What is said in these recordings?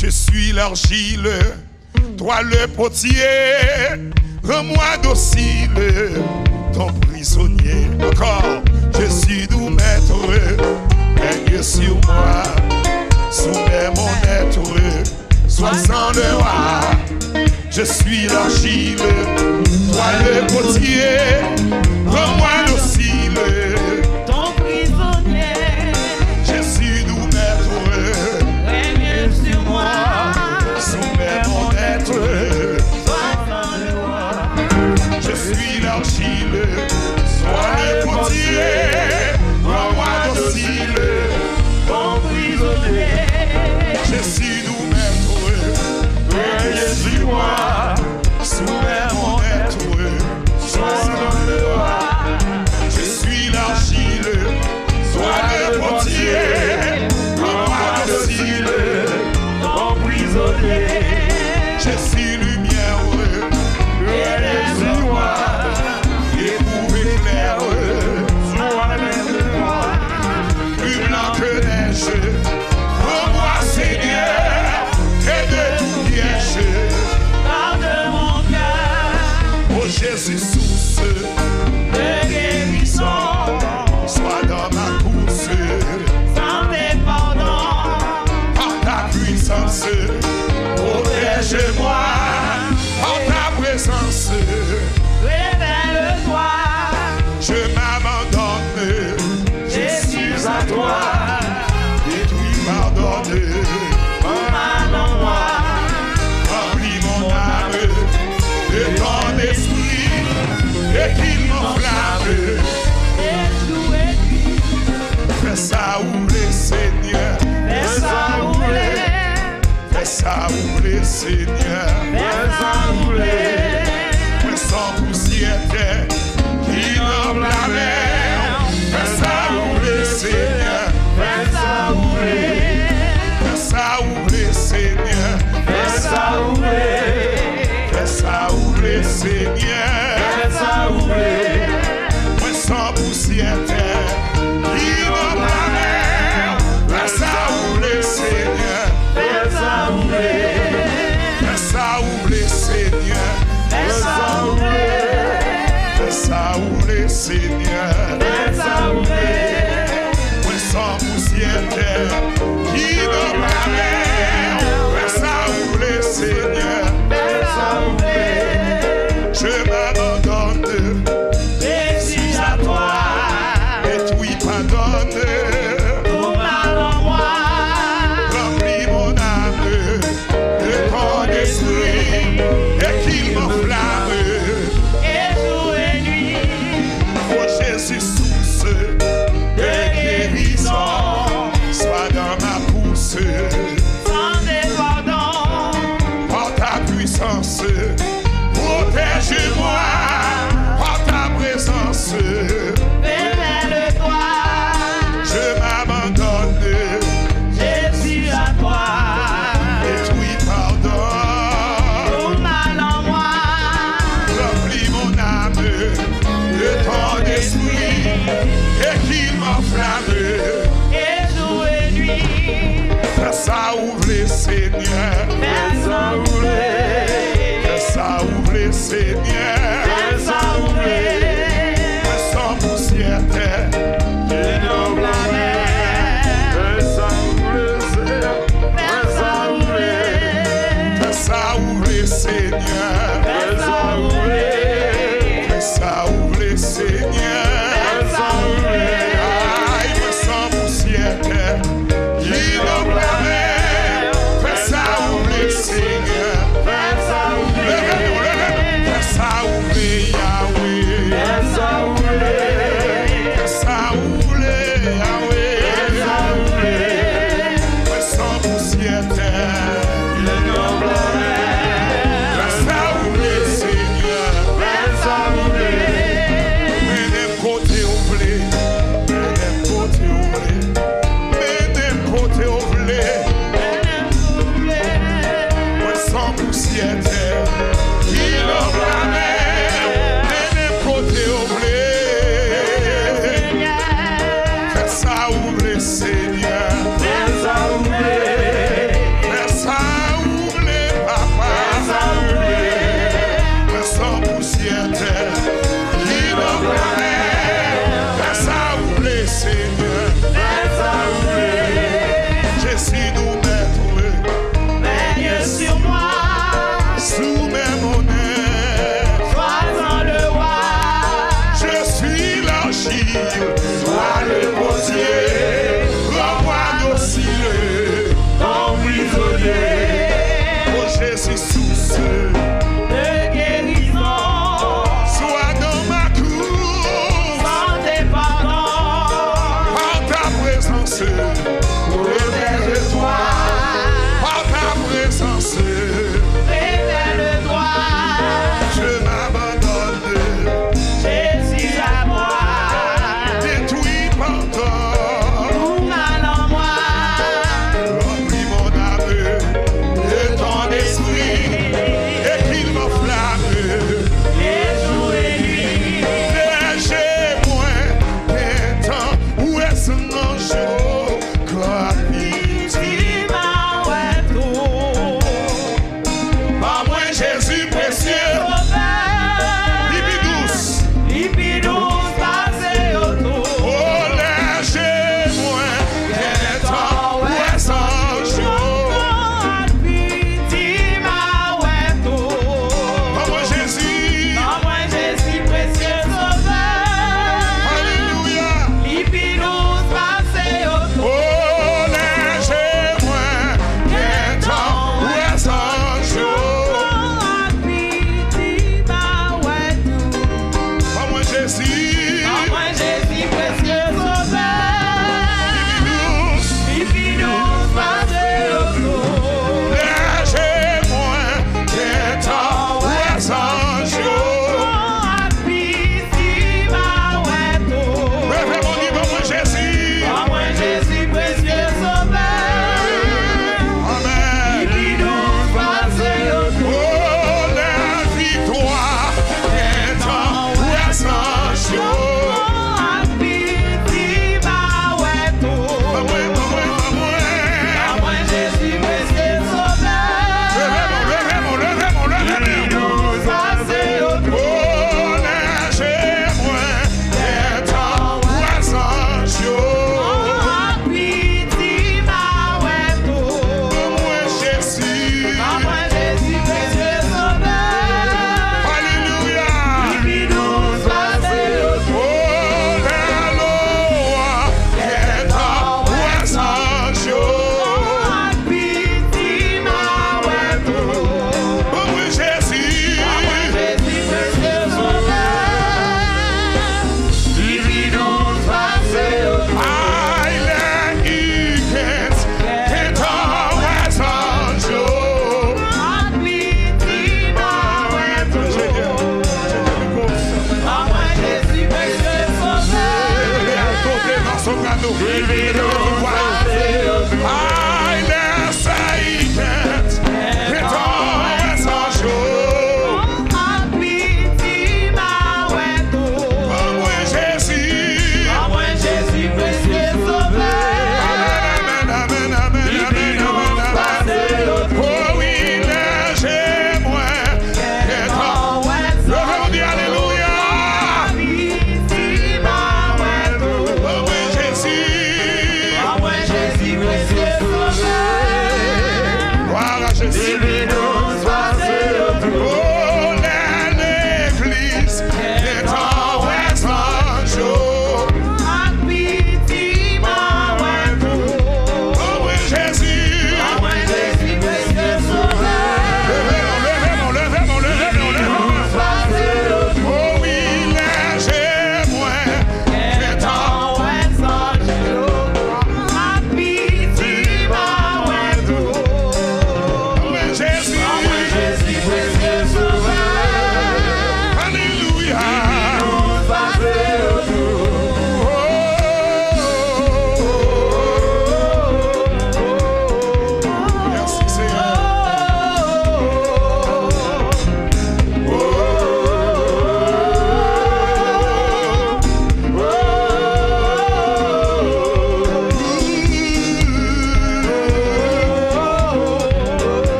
Je suis l'argile, toi le potier, rends-moi docile, ton prisonnier. Encore, je suis doux maître, règne sur moi, soumets mon être, sois sans le roi. Je suis l'argile, toi le potier, rends-moi docile.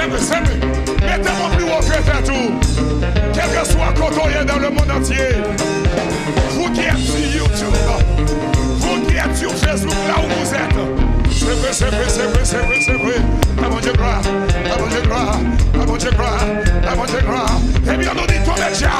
Mettez mon plus haut que fait tout. Quel que soit côté dans le monde entier. Vous qui êtes sur YouTube, vous qui êtes sur Facebook, là où vous êtes. C'est vrai, c'est vrai, c'est vrai, c'est vrai, c'est vrai. Ah avant de gloire, ah avant de gloire, ah avant de gloire, avant de gloire. Eh bien, nous dit ton déjà.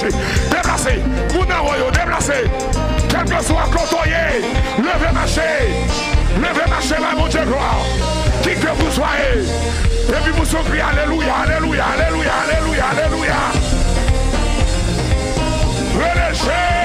décroché, déplacé, Mounaroyo, déplacé, quel que soit côtoyé, levez marché, levez marché, ma mon Dieu, gloire, qui que vous soyez, et puis vous soupirez, Alléluia, Alléluia, Alléluia, Alléluia, Alléluia, relâchez.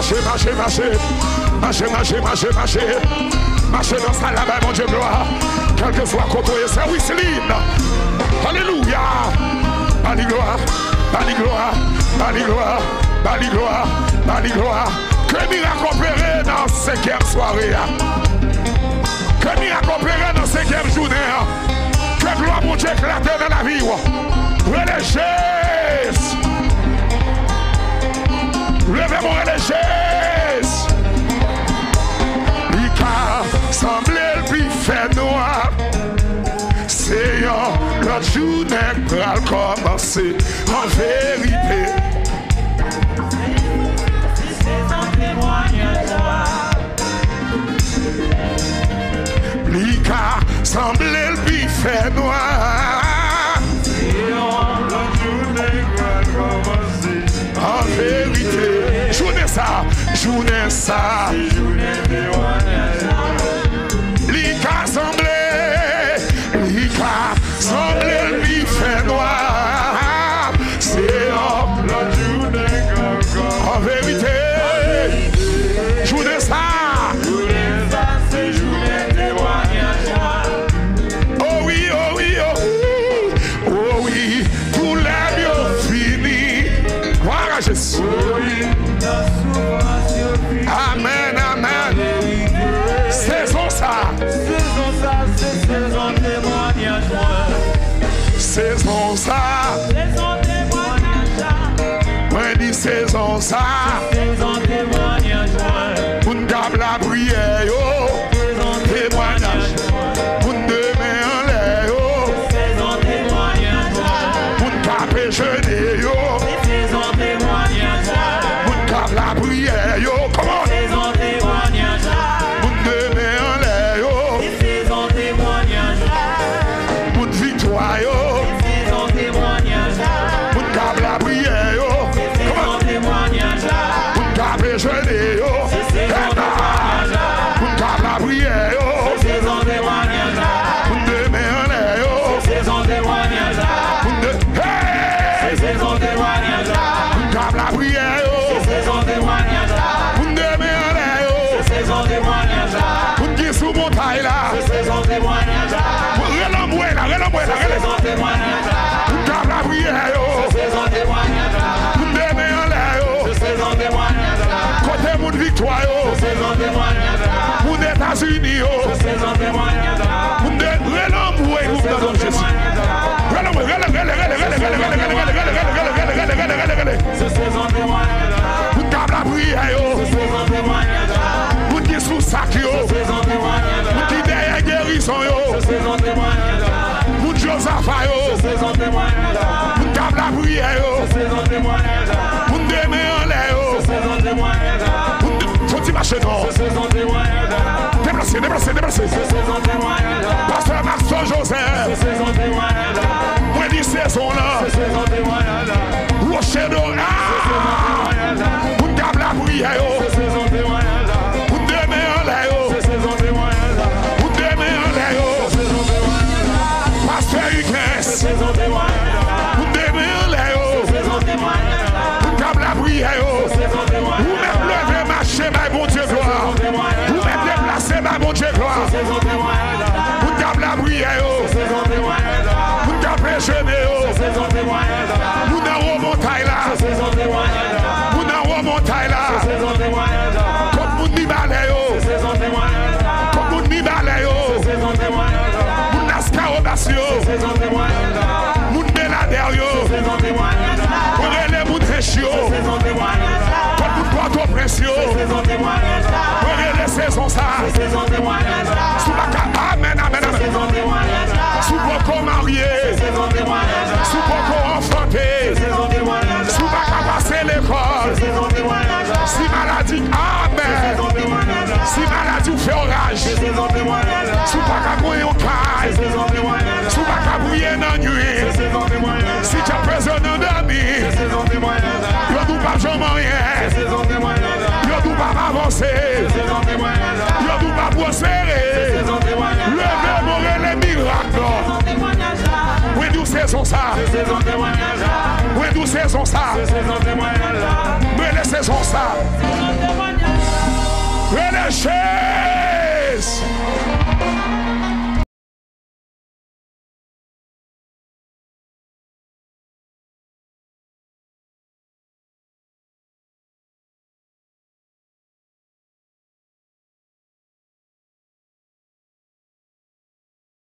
marcher, marcher, marcher. Marcher, marcher, marcher, marcher. Marcher dans ça là-bas, mon Dieu, gloire. Quelquefois, côtoyer, c'est Wisseline. Alléluia. Bali gloire, bali gloire, bali gloire, bali gloire, bali gloire. Que miracle opéré dans cinquième soirée. Hein. Que miracle opéré dans cinquième journée. Hein. Que gloire, mon Dieu, éclate dans la vie. Relégez. Levez-moi les gestes. Il a semblé le plus fait noir. Seigneur, l'autre jour n'est pas commencé. En vérité. Li ka semblé le plus fait noir. jounen sa. house. Chegou. Déplacé, déplacé, déplacé. Pasteur Marceau Joseph. Moi, dis saison là. Rocher d'Oran. Vous me la prière. Sema bon Dieu gloire. Sou pa ka kouye ou kaj Sou pa ka bouye nan nye Si tja peze nan dami Yo dou pa joman ye Yo dou pa avanse Yo dou pa prospere Leve more le mirak Wè dou sezon sa Wè dou sezon sa Mè le sezon sa Mè le ches